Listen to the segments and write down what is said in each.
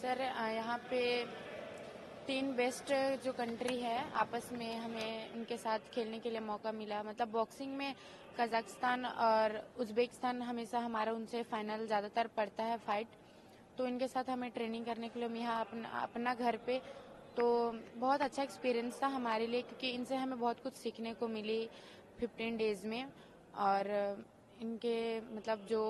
Sir यहाँ पे तीन बेस्ट जो कंट्री है, आपस में हमें उनके साथ खेलने के लिए मौका मिला। मतलब बॉक्सिंग में कजाकिस्तान और उज्बेकिस्तान हमेशा हमारा उनसे फाइनल ज़्यादातर पड़ता है फाइट तो इनके साथ हमें ट्रेनिंग करने के लिए मिला अपना अपना घर पे तो बहुत अच्छा एक्सपीरियंस था हमारे लिए क्योंकि इनसे हमें बहुत कुछ सीखने को मिली फिफ्टीन डेज़ में और इनके मतलब जो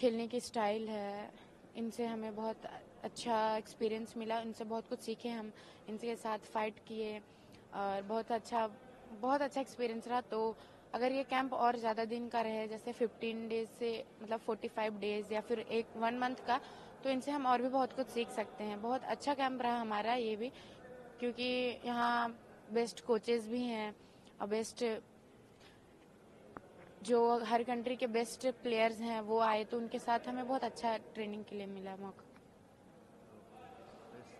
खेलने की स्टाइल है, इनसे हमें बहुत अच्छा एक्सपीरियंस मिला, इनसे बहुत कुछ सीखे हम, इनके साथ फाइट किए और बहुत अच्छा बहुत अच्छा एक्सपीरियंस रहा। तो अगर ये कैंप और ज़्यादा दिन का रहे, जैसे 15 डेज़ से मतलब 45 डेज़ या फिर एक वन मंथ का तो इनसे हम और भी बहुत कुछ सीख सकते हैं। बहुत अच्छा कैंप रहा हमारा ये भी, क्योंकि यहाँ बेस्ट कोचेज भी हैं और बेस्ट जो हर कंट्री के बेस्ट प्लेयर्स हैं, वो आए तो उनके साथ हमें बहुत अच्छा ट्रेनिंग के लिए मिला मौका।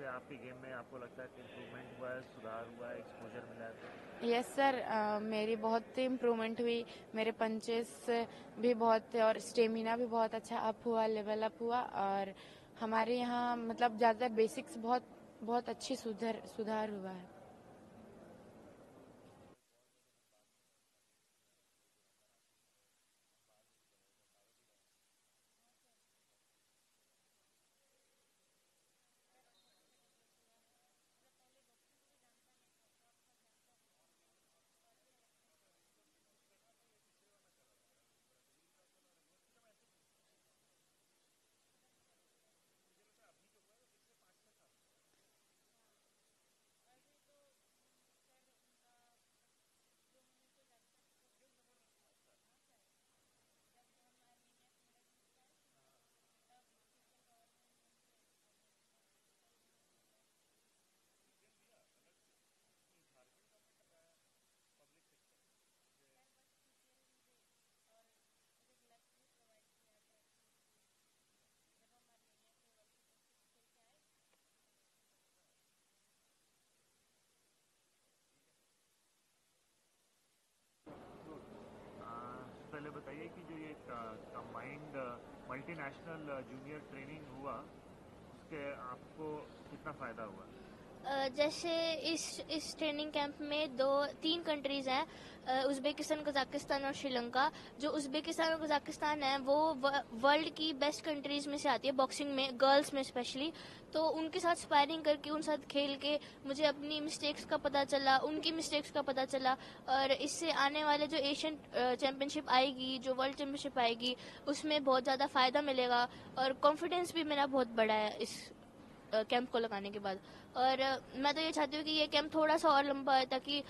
इससे आपकी गेम में आपको लगता है कि इम्प्रूवमेंट हुआ है, सुधार हुआ है एक्सपोजर मिला है? यस सर मेरी बहुत इम्प्रूवमेंट हुई। मेरे पंचेस भी बहुत थे और स्टेमिना भी बहुत अच्छा अप हुआ लेवल अप हुआ और हमारे यहाँ मतलब ज़्यादातर बेसिक्स बहुत बहुत अच्छी सुधर, सुधार हुआ है आ, पहले बताइए कि जो ये कंबाइंड मल्टीनेशनल जूनियर ट्रेनिंग हुआ उसके आपको कितना फ़ायदा हुआ? जैसे इस इस ट्रेनिंग कैंप में दो, तीन कंट्रीज़ हैं उज़्बेकिस्तान, कजाकिस्तान और श्रीलंका। जो उज़्बेकिस्तान और कजाकिस्तान है, वो वर्ल्ड की बेस्ट कंट्रीज़ में से आती है बॉक्सिंग में गर्ल्स में स्पेशली तो उनके साथ स्पायरिंग करके उन साथ खेल के, मुझे अपनी मिस्टेक्स का पता चला, उनकी मिस्टेक्स का पता चला। और इससे आने वाले जो एशियन चैंपियनशिप आएगी, जो वर्ल्ड चैंपियनशिप आएगी, उसमें बहुत ज़्यादा फ़ायदा मिलेगा और कॉन्फिडेंस भी मेरा बहुत बड़ा है इस कैंप को लगाने के बाद। और मैं तो ये चाहती हूँ कि ये कैंप थोड़ा सा और लंबा है ताकि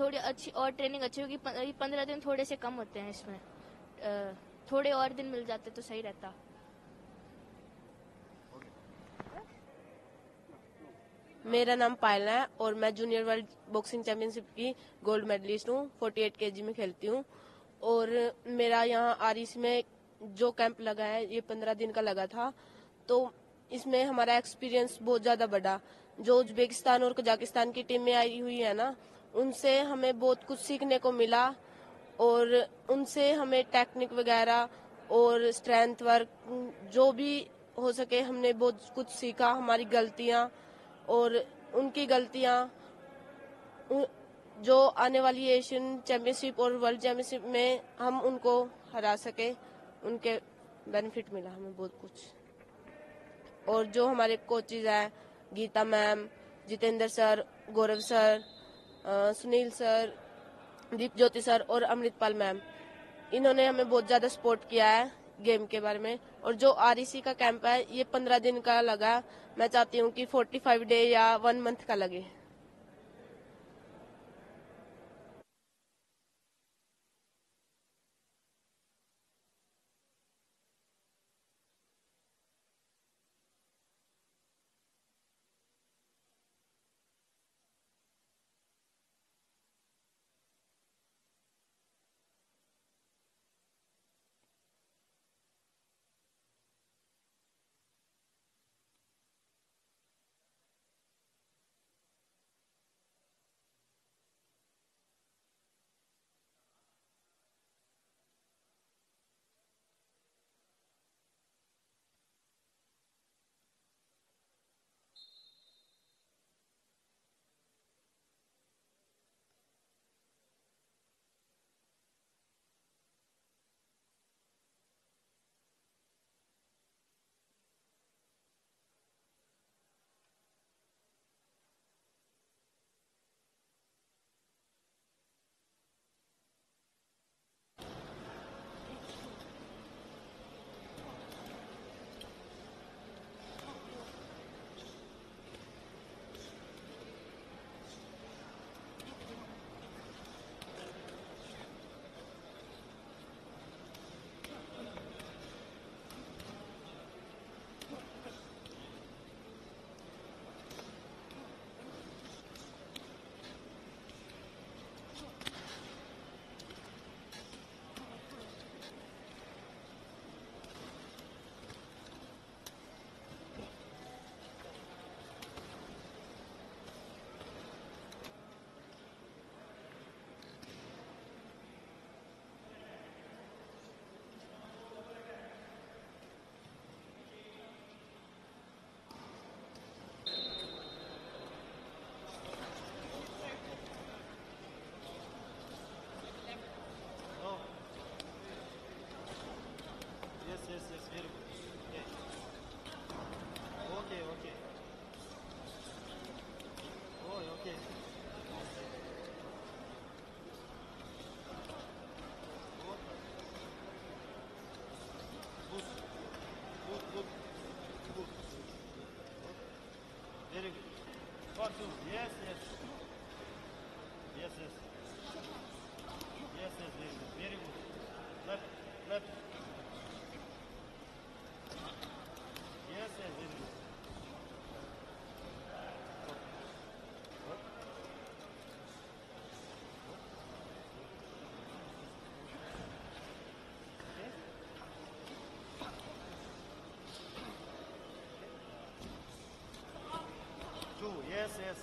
थोड़ी अच्छी और ट्रेनिंग अच्छी होगी। पंद्रह दिन थोड़े से कम होते हैं इसमें। थोड़े और दिन मिल जाते तो सही रहता। मेरा नाम पायल है और मैं जूनियर वर्ल्ड बॉक्सिंग चैंपियनशिप की गोल्ड मेडलिस्ट हूँ। 48 केजी में खेलती हूँ। और मेरा यहाँ आरिस में जो कैंप लगा है, ये पंद्रह दिन का लगा था। तो इसमें हमारा एक्सपीरियंस बहुत ज़्यादा बढ़ा। जो उज्बेकिस्तान और कजाकिस्तान की टीमें आई हुई है ना, उनसे हमें बहुत कुछ सीखने को मिला और उनसे हमें टेक्निक वगैरह और स्ट्रेंथ वर्क जो भी हो सके हमने बहुत कुछ सीखा, हमारी गलतियाँ और उनकी गलतियाँ। जो आने वाली एशियन चैंपियनशिप और वर्ल्ड चैंपियनशिप में हम उनको हरा सके, उनके बेनिफिट मिला हमें बहुत कुछ। और जो हमारे कोचिज हैं, Geeta ma'am, Jitendra sir, Gaurav sir Sunil sir, Deep Jyoti sir और अमृतपाल मैम। इन्होंने हमें बहुत ज़्यादा सपोर्ट किया है गेम के बारे में। और जो आरईसी का कैंप है, ये पंद्रह दिन का लगा। मैं चाहती हूँ कि फोर्टी फाइव डे या वन मंथ का लगे। Yes, yes. Yes, yes, very good. Very good. Left, left. Yes, yes, very good. Two. Yes, yes.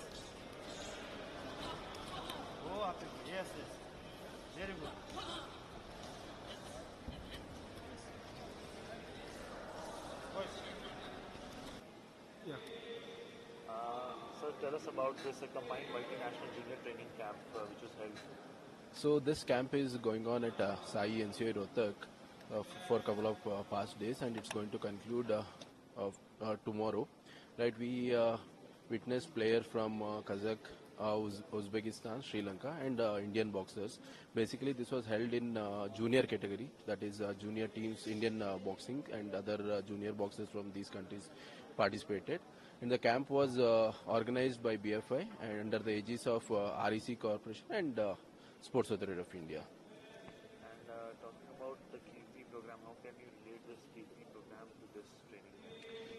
Yes. Very good. Good. Uh, sir, tell us about this uh, combined multinational junior training camp uh, which held. So this camp is going on at uh, Sai NCI Rohtak uh, for a couple of uh, past days, and it's going to conclude uh, uh, tomorrow. Right, we witnessed players from uh, Kazakh, uh, Uz- Uzbekistan, Sri Lanka, and uh, Indian boxers. Basically, this was held in uh, junior category, that is uh, junior teams, Indian uh, boxing, and other uh, junior boxers from these countries participated. And the camp was uh, organized by BFI and under the aegis of uh, REC Corporation and uh, Sports Authority of India. And uh, talking about the Kirti program, how can you relate this Kirti program to this training?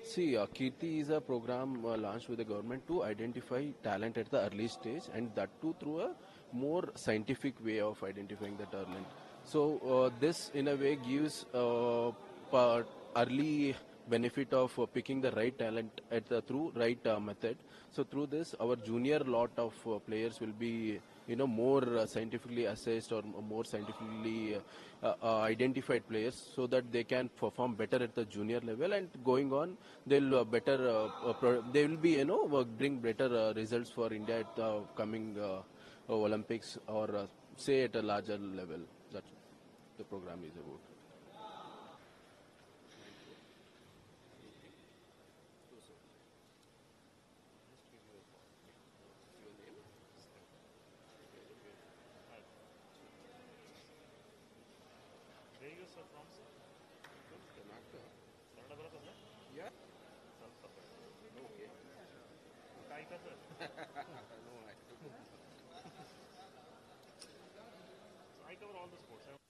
See, uh, Kirti is a program uh, launched with the government to identify talent at the early stage and that too through a more scientific way of identifying the talent. So, uh, this in a way gives uh, early benefit of uh, picking the right talent at the through right uh, method. So, through this, our junior lot of uh, players will be you know more uh, scientifically assessed or more scientifically uh, uh, identified players so that they can perform better at the junior level. And going on they'll better they will be you know bring better results for india at the coming olympics or say at a larger level. What the program is about I got no, I cover all the sports.